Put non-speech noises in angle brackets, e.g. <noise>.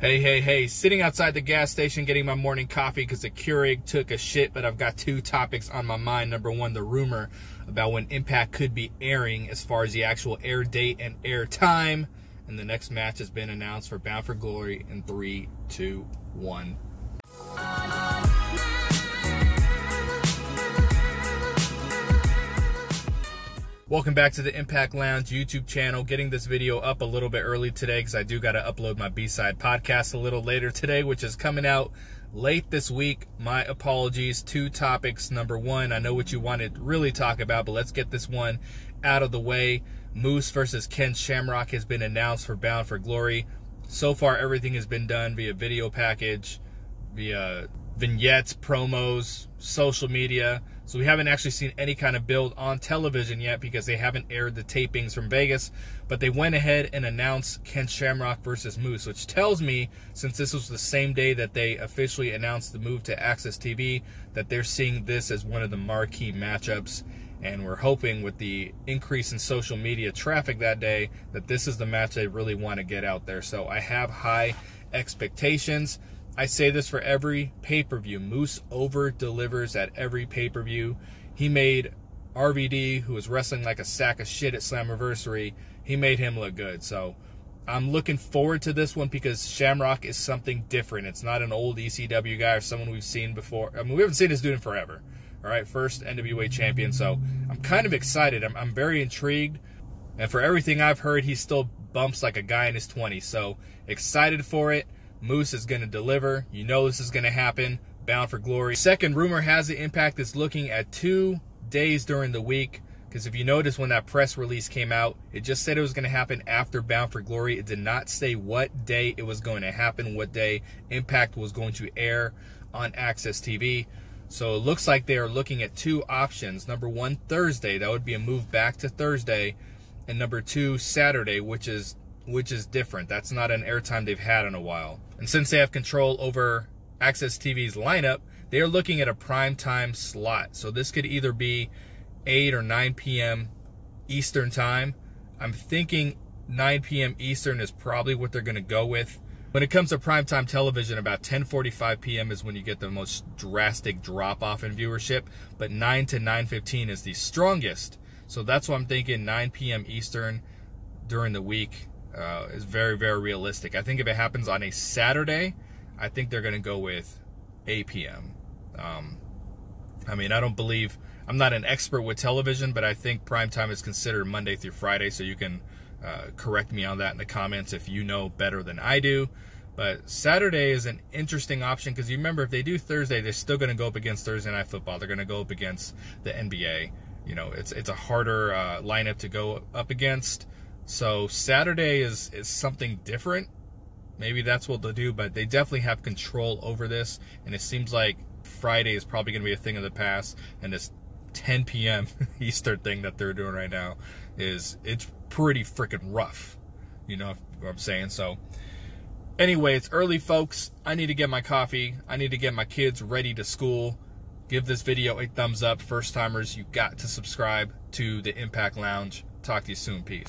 Hey, hey, hey, sitting outside the gas station getting my morning coffee because the Keurig took a shit, but I've got two topics on my mind. Number one, the rumor about when Impact could be airing as far as the actual air date and air time. And the next match has been announced for Bound for Glory in three, two, one. Welcome back to the Impact Lounge YouTube channel. Getting this video up a little bit early today because I do got to upload my B-side podcast a little later today, which is coming out late this week. My apologies. Two topics. Number one, I know what you wanted to really talk about, but let's get this one out of the way. Moose versus Ken Shamrock has been announced for Bound for Glory. So far, everything has been done via video package, via vignettes, promos, social media. So we haven't actually seen any kind of build on television yet because they haven't aired the tapings from Vegas. But they went ahead and announced Ken Shamrock versus Moose, which tells me, since this was the same day that they officially announced the move to AXS TV, that they're seeing this as one of the marquee matchups. And we're hoping with the increase in social media traffic that day that this is the match they really want to get out there. So I have high expectations. I say this for every pay per view. Moose over delivers at every pay per view. He made RVD, who was wrestling like a sack of shit at Slammiversary, he made him look good. So I'm looking forward to this one because Shamrock is something different. It's not an old ECW guy or someone we've seen before. I mean, we haven't seen this dude in forever. All right, first NWA champion. So I'm kind of excited. I'm, I'm very intrigued. And for everything I've heard, he still bumps like a guy in his 20s. So excited for it. Moose is going to deliver. You know this is going to happen. Bound for Glory. Second, rumor has the Impact is looking at two days during the week. Because if you notice when that press release came out, it just said it was going to happen after Bound for Glory. It did not say what day it was going to happen, what day Impact was going to air on AXS TV. So it looks like they are looking at two options. Number one, Thursday. That would be a move back to Thursday. And number two, Saturday, which is which is different. That's not an airtime they've had in a while. And since they have control over AXS TV's lineup, they are looking at a prime time slot. So this could either be 8 or 9 p.m. Eastern time. I'm thinking 9 p.m. Eastern is probably what they're going to go with. When it comes to primetime television, about 10:45 p.m. is when you get the most drastic drop off in viewership, but 9 to 9:15 is the strongest. So that's why I'm thinking 9 p.m. Eastern during the week uh, is very, very realistic. I think if it happens on a Saturday, I think they're going to go with 8 p.m. Um, I mean, I don't believe, I'm not an expert with television, but I think prime time is considered Monday through Friday, so you can uh, correct me on that in the comments if you know better than I do. But Saturday is an interesting option because you remember if they do Thursday, they're still going to go up against Thursday Night Football. They're going to go up against the NBA. You know, it's it's a harder uh, lineup to go up against. So Saturday is is something different. Maybe that's what they'll do, but they definitely have control over this, and it seems like Friday is probably going to be a thing of the past, and this 10 p.m. <laughs> Eastern thing that they're doing right now is it's pretty freaking rough. You know what I'm saying? So anyway, it's early folks. I need to get my coffee. I need to get my kids ready to school. Give this video a thumbs up. First timers, you got to subscribe to the Impact Lounge. Talk to you soon. Peace.